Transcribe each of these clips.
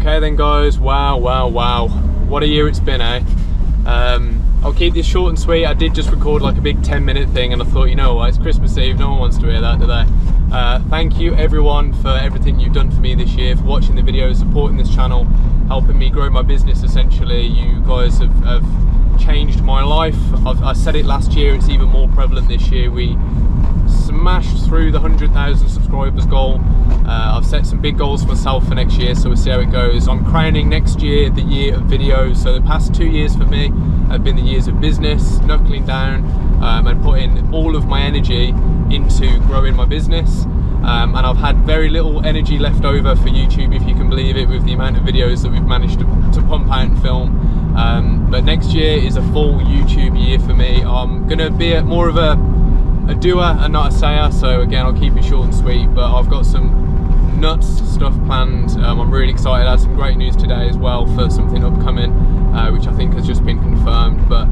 Okay then guys, wow, wow, wow. What a year it's been, eh? Um, I'll keep this short and sweet. I did just record like a big 10 minute thing and I thought, you know what, it's Christmas Eve, no one wants to hear that, do they? Uh, thank you everyone for everything you've done for me this year, for watching the videos, supporting this channel, helping me grow my business essentially. You guys have, have changed my life. I've, I said it last year, it's even more prevalent this year. We smashed through the 100,000 subscribers goal. Uh, I've set some big goals for myself for next year, so we'll see how it goes. I'm crowning next year the year of videos. So the past two years for me have been the years of business, knuckling down, um, and putting all of my energy into growing my business. Um, and I've had very little energy left over for YouTube, if you can believe it, with the amount of videos that we've managed to, to pump out and film. Um, but next year is a full YouTube year for me. I'm gonna be a, more of a a doer and not a sayer so again I'll keep it short and sweet but I've got some nuts stuff planned. Um, I'm really excited. I had some great news today as well for something upcoming uh, which I think has just been confirmed. But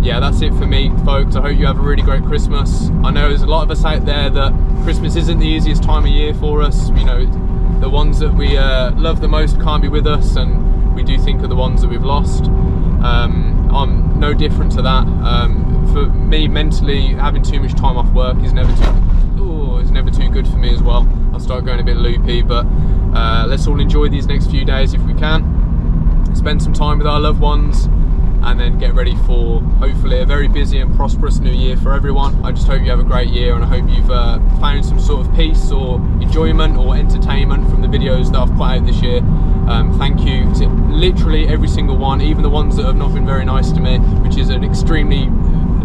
yeah that's it for me folks. I hope you have a really great Christmas. I know there's a lot of us out there that Christmas isn't the easiest time of year for us. You know the ones that we uh, love the most can't be with us and we do think of the ones that we've lost. Um, I'm no different to that. Um, for me mentally, having too much time off work is never too, ooh, is never too good for me as well. I'll start going a bit loopy, but uh, let's all enjoy these next few days if we can. Spend some time with our loved ones, and then get ready for hopefully a very busy and prosperous new year for everyone. I just hope you have a great year, and I hope you've uh, found some sort of peace or enjoyment or entertainment from the videos that I've put out this year. Um, thank you to literally every single one, even the ones that have not been very nice to me, which is an extremely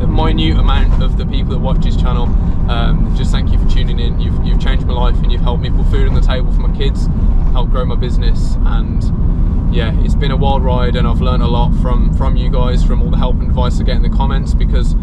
minute amount of the people that watch this channel. Um, just thank you for tuning in. You've, you've changed my life and you've helped me put food on the table for my kids, help grow my business, and yeah, it's been a wild ride, and I've learned a lot from from you guys, from all the help and advice I get in the comments because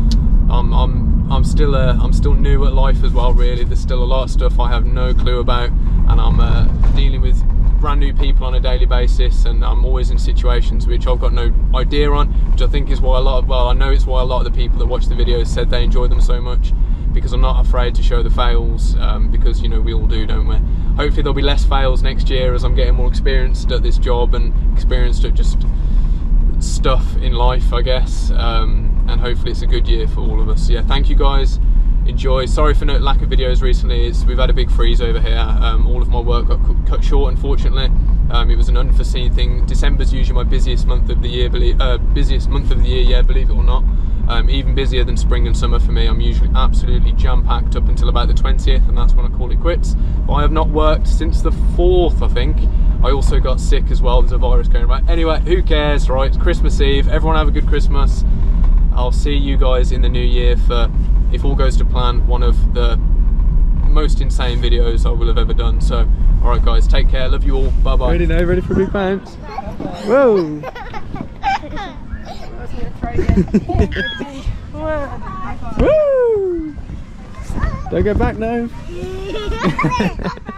I'm I'm I'm still uh, I'm still new at life as well. Really, there's still a lot of stuff I have no clue about, and I'm uh, dealing with brand new people on a daily basis and I'm always in situations which I've got no idea on which I think is why a lot of well I know it's why a lot of the people that watch the videos said they enjoy them so much because I'm not afraid to show the fails um, because you know we all do don't we hopefully there'll be less fails next year as I'm getting more experienced at this job and experienced at just stuff in life I guess um, and hopefully it's a good year for all of us yeah thank you guys enjoy. Sorry for no lack of videos recently. It's, we've had a big freeze over here. Um, my work got cut short, unfortunately. Um, it was an unforeseen thing. December's usually my busiest month of the year. Believe, uh, busiest month of the year, yeah, believe it or not. Um, even busier than spring and summer for me. I'm usually absolutely jam-packed up until about the 20th, and that's when I call it quits. But I have not worked since the 4th, I think. I also got sick as well. There's a virus going around. Anyway, who cares, right? It's Christmas Eve. Everyone have a good Christmas. I'll see you guys in the new year for if all goes to plan, one of the most insane videos I will have ever done. So, alright guys, take care, love you all, bye bye. Ready now, ready for a big bounce? Whoa! Woo! Don't go back now.